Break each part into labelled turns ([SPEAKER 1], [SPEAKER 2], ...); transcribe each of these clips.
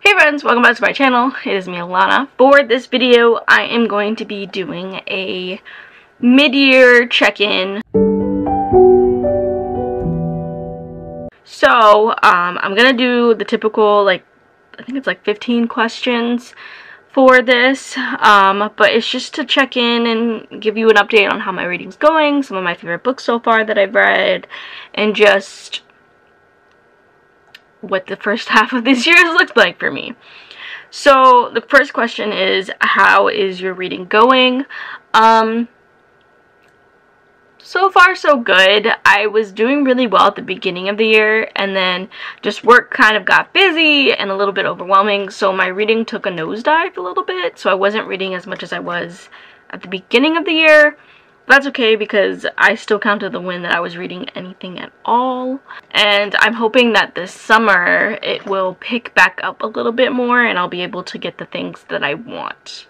[SPEAKER 1] Hey friends, welcome back to my channel. It is me, Alana. For this video, I am going to be doing a mid-year check-in. So, um, I'm gonna do the typical, like, I think it's like 15 questions for this, um, but it's just to check in and give you an update on how my reading's going, some of my favorite books so far that I've read, and just what the first half of this year has looked like for me. So the first question is, how is your reading going? Um, so far so good. I was doing really well at the beginning of the year and then just work kind of got busy and a little bit overwhelming so my reading took a nosedive a little bit so I wasn't reading as much as I was at the beginning of the year that's okay because I still counted the win that I was reading anything at all. And I'm hoping that this summer it will pick back up a little bit more and I'll be able to get the things that I want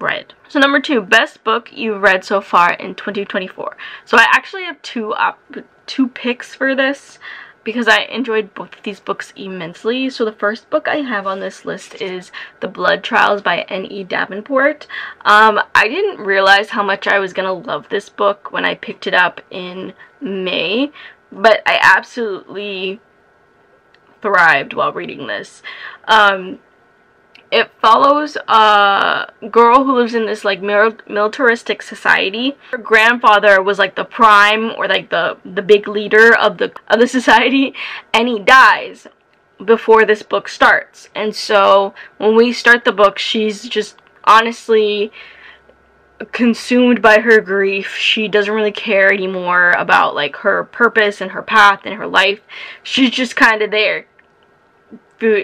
[SPEAKER 1] read. So number two, best book you've read so far in 2024. So I actually have two up two picks for this because I enjoyed both of these books immensely. So the first book I have on this list is The Blood Trials by N.E. Davenport. Um, I didn't realize how much I was going to love this book when I picked it up in May, but I absolutely thrived while reading this. Um, it follows a girl who lives in this like militaristic society. Her grandfather was like the prime or like the the big leader of the of the society and he dies before this book starts. And so when we start the book, she's just honestly consumed by her grief. She doesn't really care anymore about like her purpose and her path and her life. She's just kind of there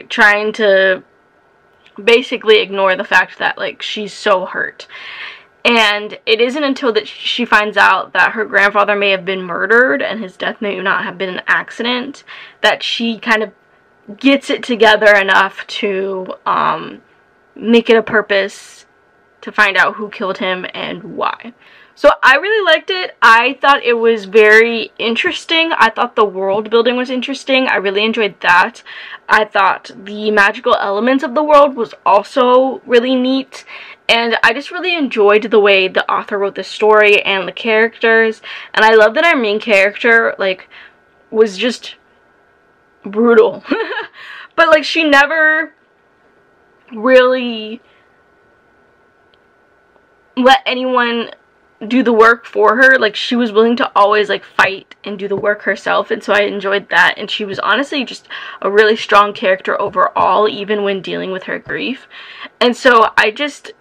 [SPEAKER 1] trying to basically ignore the fact that like she's so hurt. And it isn't until that she finds out that her grandfather may have been murdered and his death may not have been an accident that she kind of gets it together enough to um, make it a purpose to find out who killed him and why. So I really liked it. I thought it was very interesting. I thought the world building was interesting. I really enjoyed that. I thought the magical elements of the world was also really neat. And I just really enjoyed the way the author wrote the story and the characters. And I love that our main character, like, was just brutal. but, like, she never really let anyone do the work for her like she was willing to always like fight and do the work herself and so I enjoyed that and she was honestly just a really strong character overall even when dealing with her grief. And so I just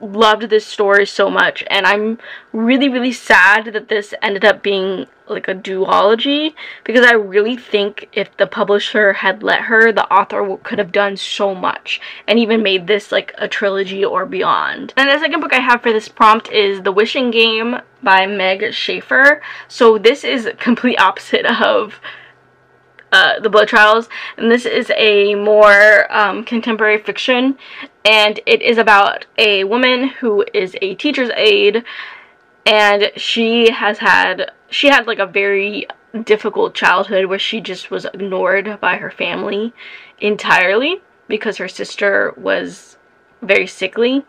[SPEAKER 1] loved this story so much and I'm really really sad that this ended up being like a duology because I really think if the publisher had let her the author could have done so much and even made this like a trilogy or beyond. And the second book I have for this prompt is The Wishing Game by Meg Shaffer. So this is complete opposite of uh, the blood trials. And this is a more um, contemporary fiction. And it is about a woman who is a teacher's aide. And she has had she had like a very difficult childhood where she just was ignored by her family entirely because her sister was very sickly.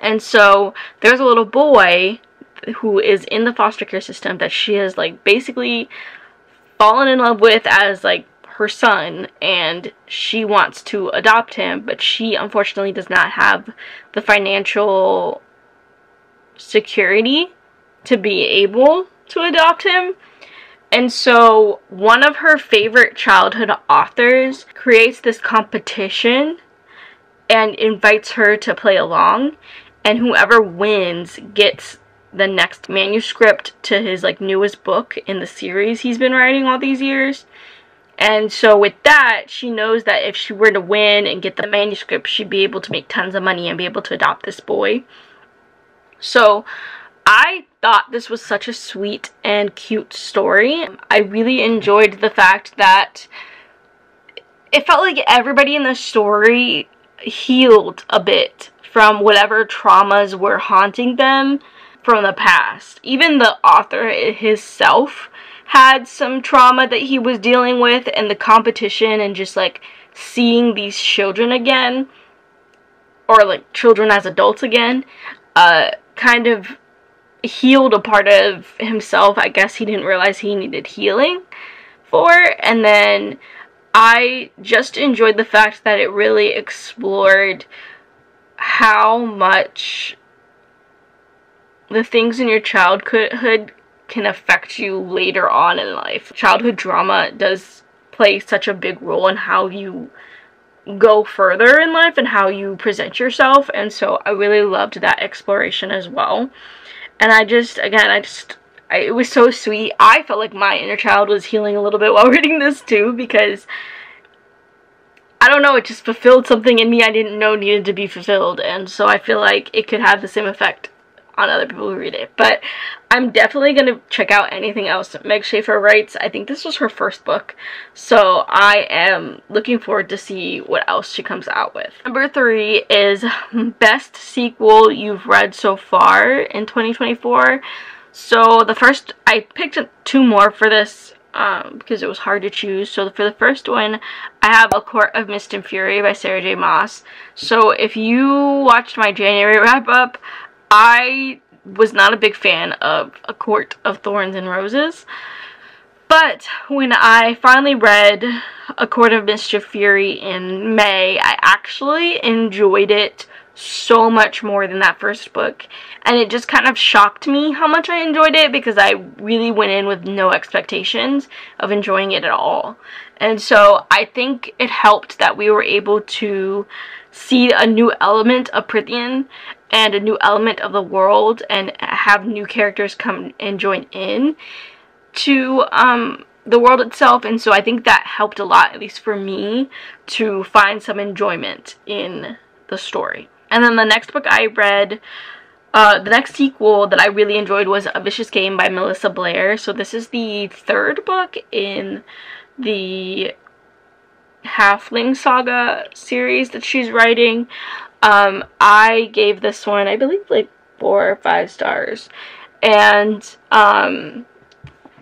[SPEAKER 1] And so there's a little boy who is in the foster care system that she has like basically fallen in love with as like her son and she wants to adopt him but she unfortunately does not have the financial security to be able to adopt him. And so one of her favorite childhood authors creates this competition and invites her to play along and whoever wins gets the next manuscript to his like newest book in the series he's been writing all these years. And so with that, she knows that if she were to win and get the manuscript, she'd be able to make tons of money and be able to adopt this boy. So I thought this was such a sweet and cute story. I really enjoyed the fact that it felt like everybody in the story healed a bit from whatever traumas were haunting them from the past. Even the author himself had some trauma that he was dealing with and the competition and just like seeing these children again, or like children as adults again, uh, kind of healed a part of himself I guess he didn't realize he needed healing for. And then I just enjoyed the fact that it really explored how much the things in your childhood can affect you later on in life. Childhood drama does play such a big role in how you go further in life and how you present yourself and so I really loved that exploration as well. And I just again I just I, it was so sweet. I felt like my inner child was healing a little bit while reading this too because I don't know, it just fulfilled something in me I didn't know needed to be fulfilled and so I feel like it could have the same effect on other people who read it. But I'm definitely going to check out anything else Meg Shaffer writes. I think this was her first book. So I am looking forward to see what else she comes out with. Number three is best sequel you've read so far in 2024. So the first, I picked two more for this um, because it was hard to choose. So for the first one, I have A Court of Mist and Fury by Sarah J. Maas. So if you watched my January wrap-up, I was not a big fan of A Court of Thorns and Roses. But when I finally read A Court of Mist and Fury in May, I actually enjoyed it so much more than that first book. And it just kind of shocked me how much I enjoyed it because I really went in with no expectations of enjoying it at all. And so I think it helped that we were able to see a new element of Prythian and a new element of the world and have new characters come and join in to um, the world itself and so I think that helped a lot at least for me to find some enjoyment in the story. And then the next book I read uh, the next sequel that I really enjoyed was A Vicious Game by Melissa Blair. So this is the third book in the Halfling Saga series that she's writing. Um, I gave this one, I believe, like four or five stars. And, um,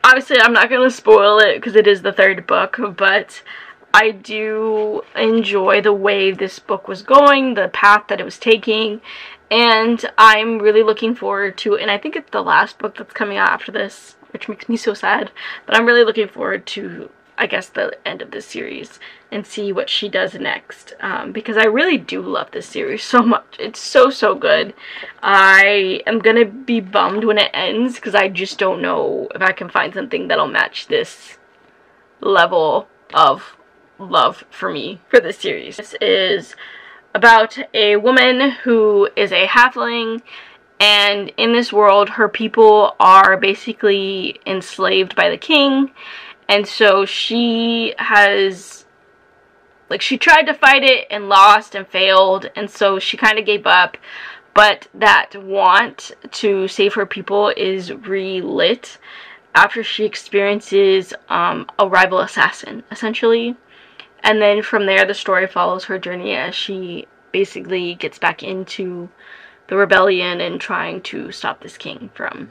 [SPEAKER 1] obviously I'm not going to spoil it because it is the third book, but I do enjoy the way this book was going, the path that it was taking, and I'm really looking forward to. And I think it's the last book that's coming out after this, which makes me so sad, but I'm really looking forward to I guess, the end of this series and see what she does next. Um, because I really do love this series so much. It's so, so good. I am going to be bummed when it ends because I just don't know if I can find something that'll match this level of love for me for this series. This is about a woman who is a halfling and in this world her people are basically enslaved by the king and so she has, like, she tried to fight it and lost and failed. And so she kind of gave up. But that want to save her people is relit after she experiences um, a rival assassin, essentially. And then from there, the story follows her journey as she basically gets back into the rebellion and trying to stop this king from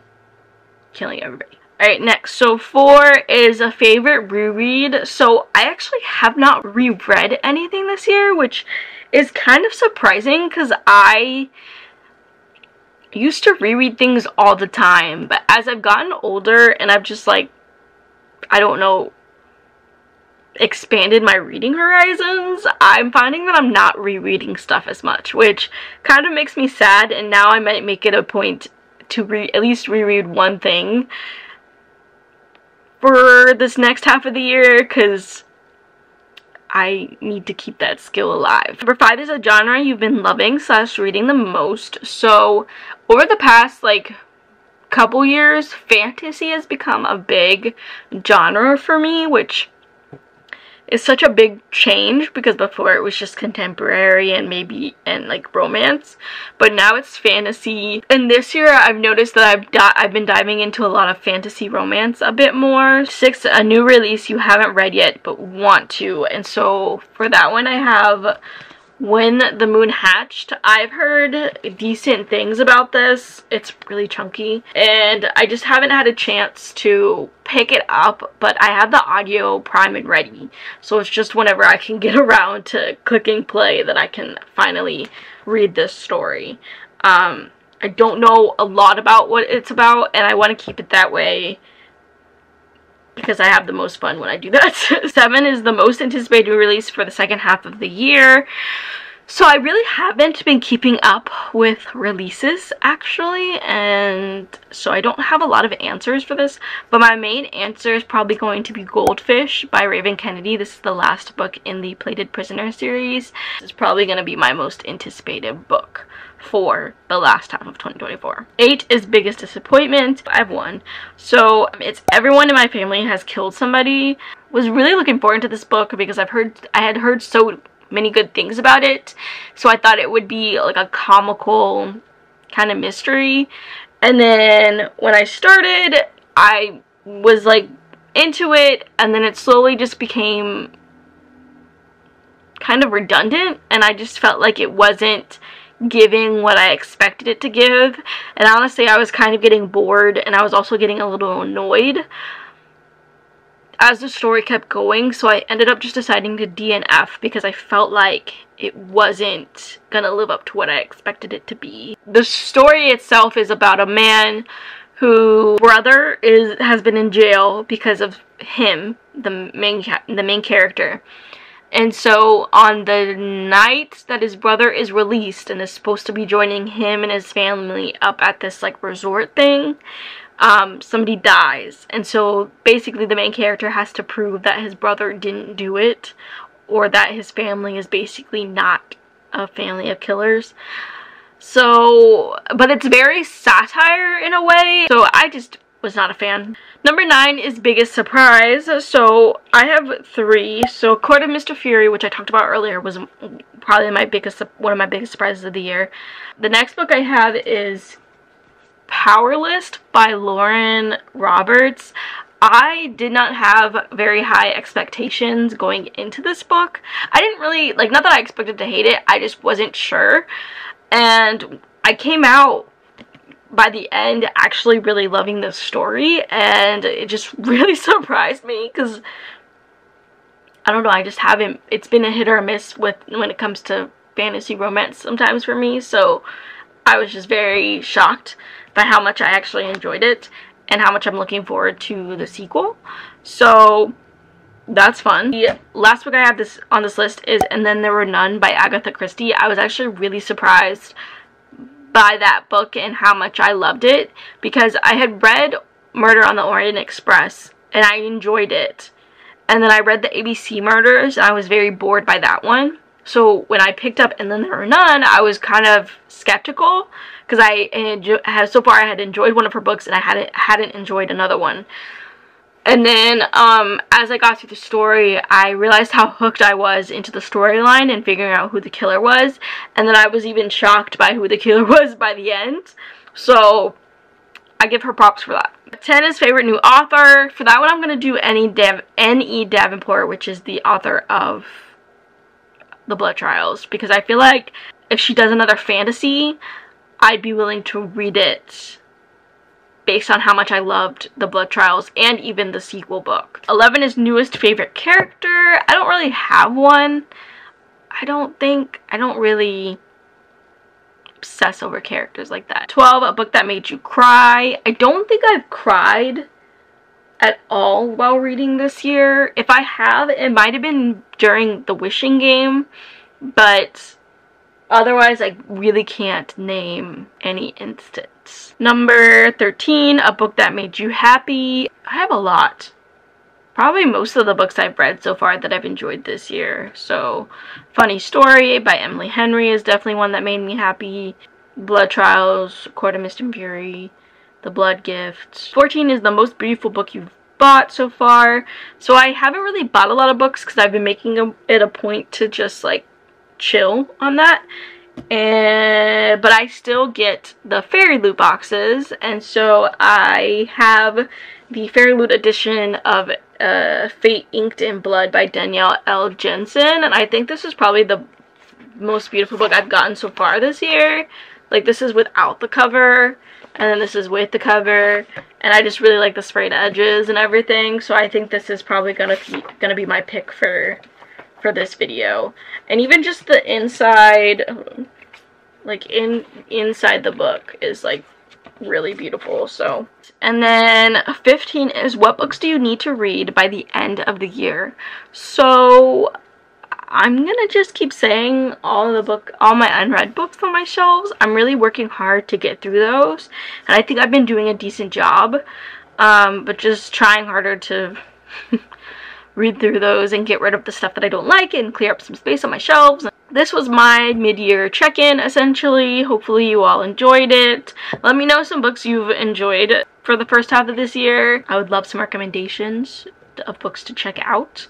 [SPEAKER 1] killing everybody. Alright, next. So four is a favorite reread. So I actually have not reread anything this year, which is kind of surprising because I used to reread things all the time. But as I've gotten older and I've just like, I don't know, expanded my reading horizons, I'm finding that I'm not rereading stuff as much, which kind of makes me sad. And now I might make it a point to re at least reread one thing for this next half of the year because I need to keep that skill alive. Number five is a genre you've been loving slash reading the most. So over the past like couple years, fantasy has become a big genre for me, which is such a big change because before it was just contemporary and maybe and like romance but now it's fantasy. And this year I've noticed that I've I've been diving into a lot of fantasy romance a bit more. Six a new release you haven't read yet but want to. And so for that one I have When the Moon Hatched. I've heard decent things about this. It's really chunky and I just haven't had a chance to pick it up but I have the audio prime and ready so it's just whenever I can get around to clicking play that I can finally read this story. Um, I don't know a lot about what it's about and I want to keep it that way because I have the most fun when I do that. Seven is the most anticipated release for the second half of the year. So I really haven't been keeping up with releases actually and so I don't have a lot of answers for this but my main answer is probably going to be Goldfish by Raven Kennedy. This is the last book in the Plated Prisoner series. It's probably going to be my most anticipated book for the last half of 2024. Eight is biggest disappointment. I have one. So it's everyone in my family has killed somebody. Was really looking forward to this book because I've heard I had heard so many good things about it. So I thought it would be like a comical kind of mystery. And then when I started, I was like into it and then it slowly just became kind of redundant and I just felt like it wasn't giving what I expected it to give. And honestly, I was kind of getting bored and I was also getting a little annoyed as the story kept going. So I ended up just deciding to DNF because I felt like it wasn't gonna live up to what I expected it to be. The story itself is about a man who brother is has been in jail because of him, the main the main character. And so on the night that his brother is released and is supposed to be joining him and his family up at this like resort thing, um, somebody dies. And so basically the main character has to prove that his brother didn't do it or that his family is basically not a family of killers. So, but it's very satire in a way. So I just was not a fan. Number nine is Biggest Surprise. So I have three. So Court of Mist and Fury, which I talked about earlier, was probably my biggest, one of my biggest surprises of the year. The next book I have is Powerless by Lauren Roberts. I did not have very high expectations going into this book. I didn't really, like, not that I expected to hate it, I just wasn't sure. And I came out by the end actually really loving the story and it just really surprised me because I don't know I just haven't it's been a hit or a miss with when it comes to fantasy romance sometimes for me so I was just very shocked by how much I actually enjoyed it and how much I'm looking forward to the sequel so that's fun. The last book I have this on this list is And Then There Were None by Agatha Christie. I was actually really surprised by that book and how much I loved it because I had read Murder on the Orient Express and I enjoyed it. And then I read the ABC Murders and I was very bored by that one. So when I picked up And Then There Were None, I was kind of skeptical because I had so far I had enjoyed one of her books and I hadn't hadn't enjoyed another one. And then um, as I got through the story, I realized how hooked I was into the storyline and figuring out who the killer was. And then I was even shocked by who the killer was by the end. So I give her props for that. 10 is favorite new author. For that one, I'm going to do N.E. Dav N.E. Davenport, which is the author of The Blood Trials. Because I feel like if she does another fantasy, I'd be willing to read it based on how much I loved the Blood Trials and even the sequel book. 11 is newest favorite character. I don't really have one. I don't think, I don't really obsess over characters like that. 12, a book that made you cry. I don't think I've cried at all while reading this year. If I have, it might have been during the wishing game, but otherwise I really can't name any instance. Number 13, a book that made you happy. I have a lot. Probably most of the books I've read so far that I've enjoyed this year. So, Funny Story by Emily Henry is definitely one that made me happy. Blood Trials, Court of Mist and Fury, The Blood Gift. 14 is the most beautiful book you've bought so far. So I haven't really bought a lot of books because I've been making a, it a point to just like chill on that and but I still get the Fairy Loot boxes and so I have the Fairy Loot edition of uh, Fate Inked in Blood by Danielle L. Jensen and I think this is probably the most beautiful book I've gotten so far this year. Like this is without the cover and then this is with the cover. And I just really like the sprayed edges and everything. So I think this is probably gonna be gonna be my pick for for this video. And even just the inside like in inside the book is like really beautiful so. And then 15 is what books do you need to read by the end of the year? So I'm gonna just keep saying all the book, all my unread books on my shelves. I'm really working hard to get through those, and I think I've been doing a decent job. Um, but just trying harder to read through those and get rid of the stuff that I don't like and clear up some space on my shelves. This was my mid-year check-in, essentially. Hopefully you all enjoyed it. Let me know some books you've enjoyed for the first half of this year. I would love some recommendations of books to check out.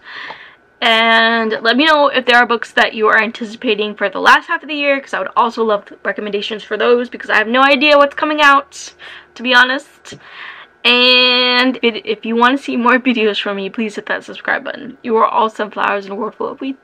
[SPEAKER 1] And let me know if there are books that you are anticipating for the last half of the year because I would also love recommendations for those because I have no idea what's coming out, to be honest. And if you want to see more videos from me, please hit that subscribe button. You are all sunflowers in a world full of weeds.